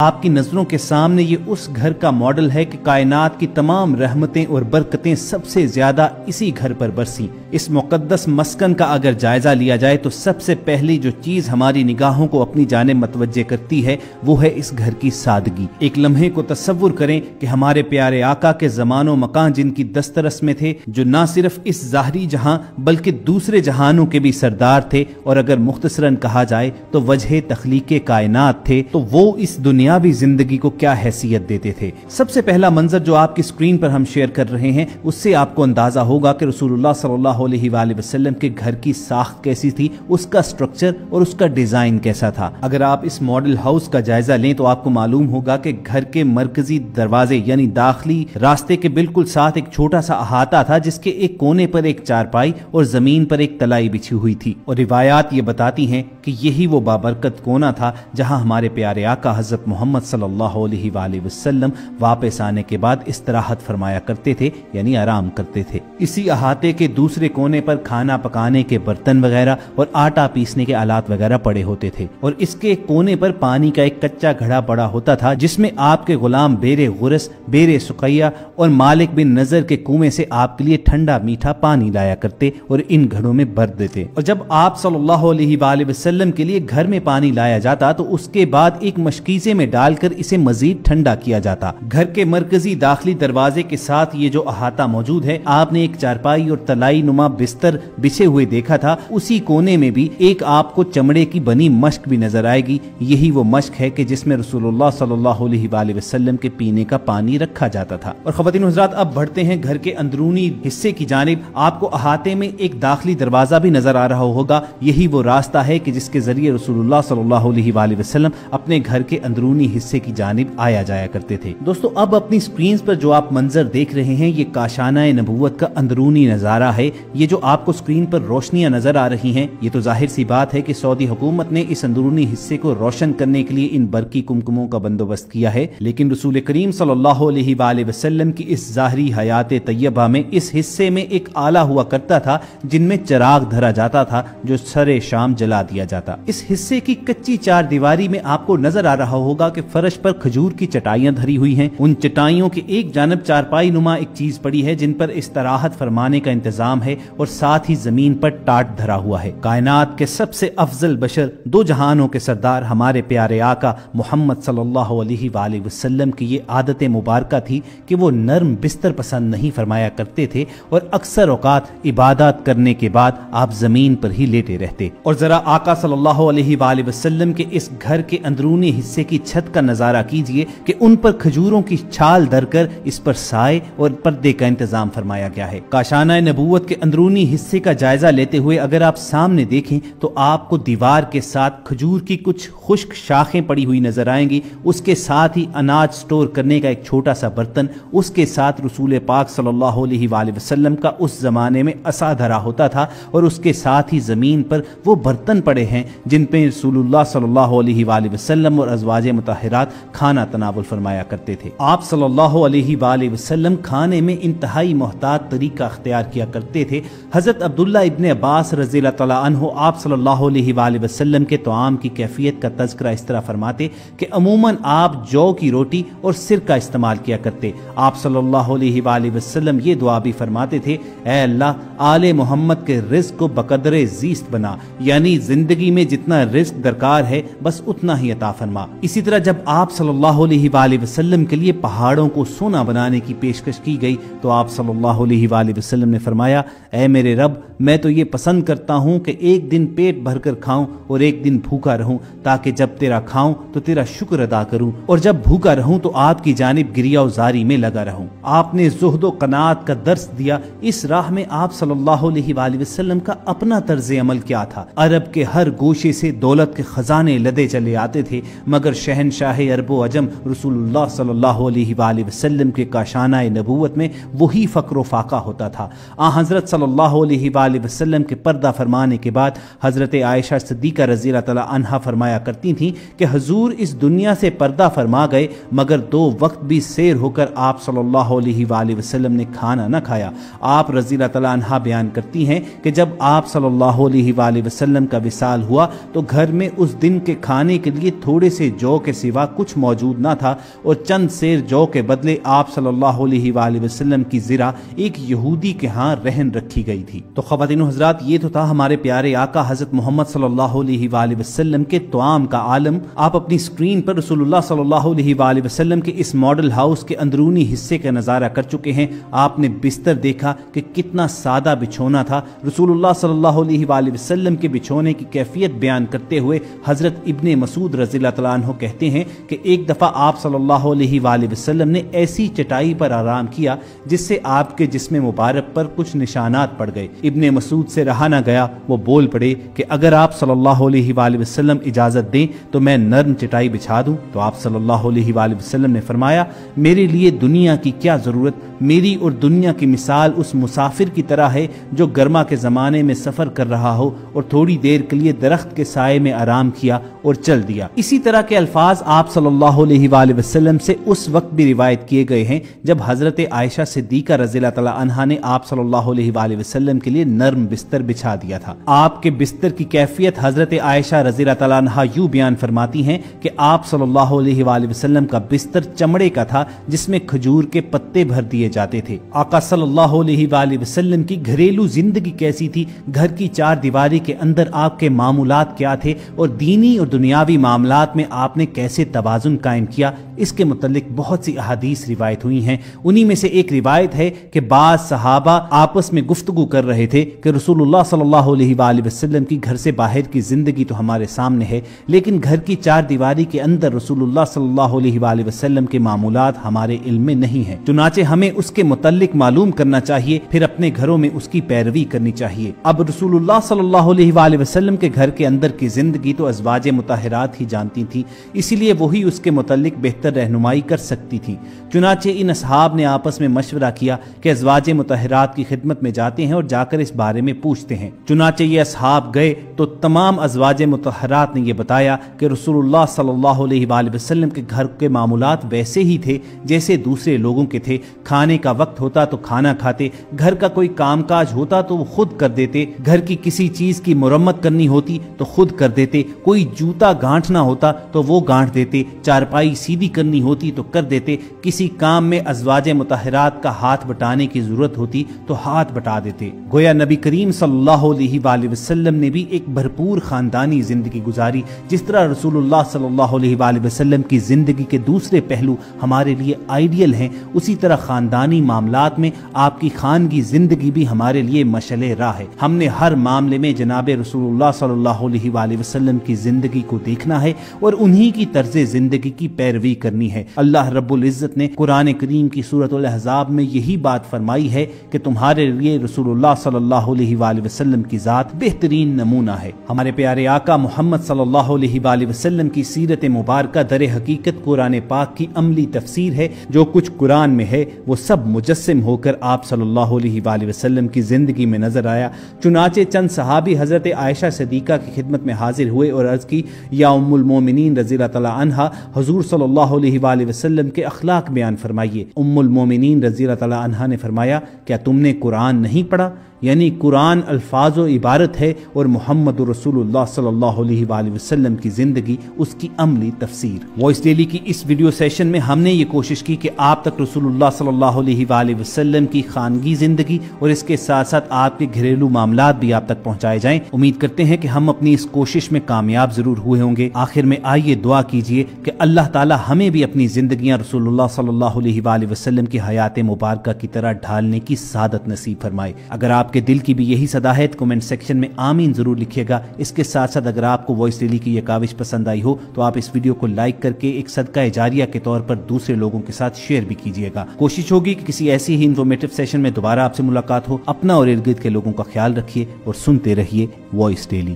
آپ کی نظروں کے سامنے یہ اس گھر کا ماڈل ہے کہ کائنات کی تمام رحمتیں اور برکتیں سب سے زیادہ اسی گھر پر برسی اس مقدس مسکن کا اگر جائزہ لیا جائے تو سب سے پہلی جو چیز ہماری نگاہوں کو اپنی جانب متوجہ کرتی ہے وہ ہے اس گھر کی سادگی۔ ایک لمحے کو تصور کریں کہ ہمارے پیارے آقا کے زمان و مکان جن کی دسترس میں تھے، جو نہ صرف اس ظاہری جہاں بلکہ دوسرے جہانوں کے بھی سردار تھے، اور اگر مختصراً کہا جائے تو وجہ تخلیق کائنات تھے، تو وہ اس دنیا دنیاوی زندگی کو کیا حیثیت دیتے تھے؟ سب سے پہلا منظر جو آپ کی سکرین پر ہم شیئر کر رہے ہیں، اس سے آپ کو اندازہ ہوگا کہ رسول اللہ صلی اللہ علیہ وآلہ وسلم کے گھر کی ساخت کیسی تھی، اس کا سٹرکچر اور اس کا ڈیزائن کیسا تھا۔ اگر آپ اس ماڈل ہاؤس کا جائزہ لیں تو آپ کو معلوم ہوگا کہ گھر کے مرکزی دروازے یعنی داخلی راستے کے بالکل ساتھ ایک چھوٹا سا احاطہ تھا، جس کے ایک کونے پر ایک چارپائی اور زمین پر ایک تلائی بچھی ہوئی تھی۔ اور روایات یہ بتاتی ہیں کہ یہی وہ بابرکت کونا تھا جہاں ہمارے پیارے آقا حضرت محمد صلی اللہ علیہ وآلہ وسلم واپس آنے کے بعد استراحت فرمایا کرتے تھے یعنی آرام کرتے تھے۔ اسی احاطے کے دوسرے کونے پر کھانا پکانے کے برتن وغیرہ اور آٹا پیسنے کے آلات وغیرہ پڑے ہوتے تھے۔ اور اس کے کونے پر پانی کا ایک کچا گھڑا پڑا ہوتا تھا، جس میں آپ کے غلام بیر غرس، بیر سقیہ اور مالک بن نظر کے کنویں سے آپ کے لیے ٹھنڈا میٹھا پانی لایا کرتے اور ان گھڑوں میں بھر دیتے۔ اور جب آپ صلی اللہ علیہ وآلہ وسلم کے لیے گھر میں پانی لایا جاتا تو اس کے بعد ایک مشکیزے میں ڈال کر اسے مزید ٹھنڈا کیا جاتا۔ گھر کے مرکزی داخلی دروازے کے ساتھ یہ جو احاطہ موجود ہے، آپ نے ایک چارپائی اور تلائی نما بستر بچھے ہوئے دیکھا تھا۔ اسی کونے میں بھی ایک آپ کو چمڑے کی بنی مشک بھی نظر آئے گی۔ یہی وہ مشک ہے کہ جس میں رسول اللہ صلی اللہ علیہ وآلہ وسلم کے پینے کا پانی رکھا جاتا تھا۔ اور خواتین حضرات، اب بڑھتے ہیں۔ گھر کے اندرونی حصے کی جانب آپ کو احاطے میں ایک داخلی دروازہ بھی نظر آ رہا ہوگا۔ یہی وہ راستہ ہے کہ جس کے ذریعے رسول اللہ صلی اللہ علیہ وآلہ وسلم اپنے گھر کے اندرونی حصے کی جانب آیا جایا کرتے تھے۔ دوستو، اب اپنی سکرینز پر جو آپ منظر دیکھ رہے ہیں، یہ کاشانہ نبوت کا اندرونی نظارہ ہے۔ یہ جو آپ کو سکرین پر روشنیاں نظر آ رہی ہیں، یہ تو ظاہر سی بات ہے کہ سعودی حکومت نے اس اندرونی حصے کو روشن کرنے کے لیے ان برقی کمکموں کا بندوبست کیا ہے۔ لیکن رسول کریم صلی اللہ علیہ وآلہ وسلم کی اس ظاہری حیات طیبہ میں اس حصے میں ایک آلہ ہوا کرتا تھا، جن میں چراغ دھرا جاتا تھا، جو سر شام جلا دیا جاتا اس حصے کی کچی چار دیواری میں آپ کو نظر آ رہا ہوگا کہ فرش پر کھجور کی چٹائیاں دھری ہوئی ہیں۔ ان چٹائیوں کے ایک جانب چارپائی نما ایک چیز پڑی ہے جن پر استراحت فرمانے کا انتظام ہے اور ساتھ ہی زمین پر ٹاٹ دھرا ہوا ہے۔ کائنات کے سب سے افضل بشر دو جہانوں کے سردار ہمارے پیارے آقا محمد صلی اللہ علیہ وآلہ وسلم کی یہ عادت مبارکہ تھی کہ وہ نرم بستر پسند نہیں فرمایا کرتے تھے اور اکثر اوقات عبادات کرنے کے بعد آپ زمین پر ہی لیٹے رہتے۔ اور ذرا آقا صلی صلی اللہ علیہ وآلہ وسلم کے اس گھر کے اندرونی حصے کی چھت کا نظارہ کیجیے کہ ان پر کھجوروں کی چھال در کر اس پر سائے اور پردے کا انتظام فرمایا گیا ہے۔ کاشانہ نبوت کے اندرونی حصے کا جائزہ لیتے ہوئے اگر آپ سامنے دیکھیں تو آپ کو دیوار کے ساتھ کھجور کی کچھ خشک شاخیں پڑی ہوئی نظر آئیں گی۔ اس کے ساتھ ہی اناج سٹور کرنے کا ایک چھوٹا سا برتن، اس کے ساتھ رسول پاک صلی اللہ علیہ وآلہ وسلم کا اس زمانے میں اسا دھرا ہوتا تھا اور اس کے ساتھ ہی زمین پر وہ برتن پڑے ہیں، جن پہ رسول اللہ صلی اللہ علیہ وآلہ وسلم اور ازواج متحرات کھانا تناول فرمایا کرتے تھے۔ آپ صلی اللہ علیہ وآلہ وسلم کھانے میں انتہائی محتاط طریقہ اختیار کیا کرتے تھے۔ حضرت عبداللہ ابن عباس رضی اللہ تعالیٰ عنہ آپ صلی اللہ علیہ وآلہ وسلم کے توام کی کیفیت کا تذکرہ اس طرح فرماتے کہ عموماً آپ جو کی روٹی اور سر کا استعمال کیا کرتے۔ آپ صلی اللہ علیہ وآلہ وسلم یہ دعا بھی فرماتے تھے، اے اللہ، آل محمد کے رزق کو بقدر زیست بنا یعنی زندگی میں جتنا رزق درکار ہے، بس اتنا ہی عطا فرما۔ اسی طرح جب آپ صلی اللہ علیہ وآلہ وسلم کے لیے پہاڑوں کو سونا بنانے کی پیشکش کی گئی، تو آپ صلی اللہ علیہ وآلہ وسلم نے فرمایا، اے میرے رب، میں تو یہ پسند کرتا ہوں کہ ایک دن پیٹ بھر کر کھاؤں اور ایک دن بھوکا رہوں، تاکہ جب تیرا کھاؤں تو تیرا شکر ادا کروں، اور جب بھوکا رہوں تو آپ کی جانب گریا و زاری میں لگا رہوں۔ آپ نے زہد و قناعت کا درس دیا، اس راہ میں آپ صلی اللہ علیہ وآلہ وسلم کا اپنا طرز عمل کیا تھا۔ عرب کے ہر گوشے سے دولت کے خزانے لدے چلے آتے تھے، مگر شہنشاہ عرب و عجم رسول اللہ صلی اللہ علیہ وآلہ وسلم کے کاشانہ نبوت میں وہی فقر و فاقہ ہوتا تھا۔ آ، حضرت صلی اللہ علیہ وآلہ وسلم کے پردہ فرمانے کے بعد حضرت عائشہ صدیقہ رضی اللہ تعالی عنہ فرمایا کرتی تھیں کہ حضور اس دنیا سے پردہ فرما گئے، مگر دو وقت بھی سیر ہو کر آپ صلی اللہ علیہ وآلہ وسلم نے کھانا نہ کھایا۔ آپ رضی اللہ عنہ بیان کرتی ہیں کہ جب آپ صلی اللہ علیہ وآلہ وسلم کا وصال انتقال ہوا تو گھر میں اس دن کے کھانے کے لیے تھوڑے سے جو کے سوا کچھ موجود نہ تھا اور چند سیر جو کے بدلے آپ صلی اللہ علیہ وآلہ وسلم کی زرہ ایک یہودی کے ہاں رہن رکھی گئی تھی۔ تو خواتین و حضرات، یہ تو تھا ہمارے پیارے آقا حضرت محمد صلی اللہ علیہ وآلہ وسلم کے توام کا عالم۔ آپ اپنی سکرین پر رسول اللہ صلی اللہ علیہ وآلہ وسلم کے اس ماڈل ہاؤس کے اندرونی حصے کا نظارہ کر چکے ہیں۔ آپ نے بستر دیکھا کہ کتنا سادہ بچھونا تھا۔ رسول اللہ صلی اللہ علیہ وآلہ وسلم کے بچھونے کی کیفیت بیان کرتے ہوئے حضرت ابن مسعود رضی اللہ تعالیٰ عنہ کہتے ہیں کہ ایک دفعہ آپ صلی اللہ علیہ وآلہ وسلم نے ایسی چٹائی پر آرام کیا جس سے آپ کے جسم مبارک پر کچھ نشانات پڑ گئے۔ ابن مسعود سے رہا نہ گیا، وہ بول پڑے کہ اگر آپ صلی اللہ علیہ وآلہ وسلم اجازت دیں تو میں نرم چٹائی بچھا دوں۔ تو آپ صلی اللہ علیہ وآلہ وسلم نے فرمایا، میرے لیے دنیا کی کیا ضرورت؟ میری اور دنیا کی مثال اس مسافر کی طرح ہے جو گرما کے زمانے میں سفر کر رہا ہو اور تھوڑی دیر کے لیے درخت کے سائے میں آرام کیا اور چل دیا۔ اسی طرح کے الفاظ آپ صلی اللہ علیہ وآلہ وسلم سے اس وقت بھی روایت کیے گئے ہیں جب حضرت عائشہ صدیقہ رضی اللہ تعالیٰ عنہ نے آپ صلی اللہ علیہ وآلہ وسلم کے لیے نرم بستر بچھا دیا تھا۔ آپ کے بستر کی کیفیت حضرت عائشہ رضی اللہ تعالیٰ عنہ یوں بیان فرماتی ہیں کہ آپ صلی اللہ علیہ وآلہ وسلم کا بستر چمڑے کا تھا جس میں کھجور کے پتے بھر دیے جاتے تھے۔ آقا صلی اللہ علیہ وآلہ وسلم کی گھریلو زندگی کیسی تھی؟ گھر کی چار دیواری کے اندر آپ کے ماں معمولات کیا تھے اور دینی اور دنیاوی معاملات میں آپ نے کیسے توازن قائم کیا، اس کے متعلق بہت سی احادیث روایت ہوئی ہیں۔ انہی میں سے ایک روایت ہے کہ بعض صحابہ آپس میں گفتگو کر رہے تھے کہ رسول اللہ صلی اللہ علیہ وآلہ وسلم کی گھر سے باہر کی زندگی تو ہمارے سامنے ہے، لیکن گھر کی چار دیواری کے اندر رسول اللہ صلی اللہ علیہ وآلہ وسلم کے معمولات ہمارے علم میں نہیں ہیں۔ چنانچہ ہمیں اس کے متعلق معلوم کرنا چاہیے، پھر اپنے گھروں میں اس کی پیروی کرنی چاہیے۔ اب رسول اللہ صلی اللہ علیہ وآلہ وسلم کے گھر کے اندر کی زندگی تو ازواج متحرات ہی جانتی تھی، اسی لیے وہی اس کے متعلق بہتر رہنمائی کر سکتی تھی۔ چنانچہ ان اصحاب نے آپس میں مشورہ کیا کہ ازواج متحرات کی خدمت میں جاتے ہیں اور جا کر اس بارے میں پوچھتے ہیں۔ چنانچہ یہ اصحاب گئے تو تمام ازواج متحرات نے یہ بتایا کہ رسول اللہ صلی اللہ علیہ وآلہ وسلم کے گھر کے معمولات ویسے ہی تھے جیسے دوسرے لوگوں کے تھے۔ کھانے کا وقت ہوتا تو کھانا کھاتے، گھر کا کوئی کام کاج ہوتا تو وہ خود کر دیتے۔ گھر کی کسی چیز کی مرمت کرنی ہو ہوتی تو خود کر دیتے، کوئی جوتا گانٹھنا ہوتا تو وہ گانٹ دیتے، چارپائی سیدھی کرنی ہوتی تو کر دیتے، کسی کام میں ازواج متحرات کا ہاتھ بٹانے کی ضرورت ہوتی تو ہاتھ بٹا دیتے۔ گویا نبی کریم صلی اللہ علیہ وآلہ وسلم نے بھی ایک بھرپور خاندانی زندگی گزاری، جس طرح رسول اللہ صلی اللہ علیہ وآلہ وسلم کی زندگی کے دوسرے پہلو ہمارے لیے آئیڈیل ہیں، اسی طرح خاندانی معاملات میں آپ کی خانگی زندگی بھی ہمارے لیے مشل راہ ہے۔ ہم نے ہر معاملے میں جناب رسول اللہ صلی صلی اللہ علیہ وآلہ وسلم کی زندگی کو دیکھنا ہے اور انہی کی طرز زندگی کی پیروی کرنی ہے۔ اللہ رب العزت نے قرآن کریم کی صورت الحضاب میں یہی بات فرمائی ہے کہ تمہارے لیے رسول اللہ صلی اللہ علیہ وآلہ وسلم کی ذات بہترین نمونہ ہے۔ ہمارے پیارے آقا محمد صلی اللہ علیہ وآلہ وسلم کی سیرت مبارکہ در حقیقت قرآن پاک کی عملی تفسیر ہے۔ جو کچھ قرآن میں ہے وہ سب مجسم ہو کر آپ صلی اللہ علیہ وآلہ وسلم کی زندگی میں نظر آیا۔ چنانچہ چند صحابی حضرت عائشہ صدیقہ کی خدمت میں حاضر ہوئے اور عرض کی، یا ام المومنین رضی اللہ تعالی عنہ حضور صلی اللہ علیہ وآلہ وسلم کے اخلاق بیان فرمائیے۔ ام المومنین رضی اللہ تعالی عنہ نے فرمایا، کیا تم نے قرآن نہیں پڑھا؟ یعنی قرآن الفاظ و عبارت ہے اور محمد رسول اللہ صلی اللہ علیہ وآلہ وسلم کی زندگی اس کی عملی تفسیر۔ وائس ڈیلی کی اس ویڈیو سیشن میں ہم نے یہ کوشش کی کہ آپ تک رسول اللہ صلی اللہ علیہ وآلہ وسلم کی خانگی زندگی اور اس کے ساتھ ساتھ آپ کے گھریلو معاملات بھی آپ تک پہنچائے جائیں۔ امید کرتے ہیں کہ ہم اپنی اس کوشش میں کامیاب ضرور ہوئے ہوں گے۔ آخر میں آئیے دعا کیجیے کہ اللہ تعالی ہمیں بھی اپنی زندگیاں رسول اللہ صلی اللہ علیہ وآلہ وسلم کی حیات مبارکہ کی طرح ڈھالنے کی سعادت نصیب فرمائے۔ اگر آپ کے دل کی بھی یہی صدا ہے سیکشن میں آمین ضرور لکھیے گا۔ اس کے ساتھ ساتھ اگر آپ کو وائس ڈیلی کی یہ کاوش پسند آئی ہو، تو آپ اس ویڈیو کو لائک کر کے ایک صدقہ جاریہ کے طور پر دوسرے لوگوں کے ساتھ شیئر بھی کیجیے گا۔ کوشش ہوگی کہ کسی ایسی ہی انفارمیٹو سیشن میں دوبارہ آپ سے ملاقات ہو۔ اپنا اور ارد گرد کے لوگوں کا خیال رکھیے اور سنتے رہیے وائس ڈیلی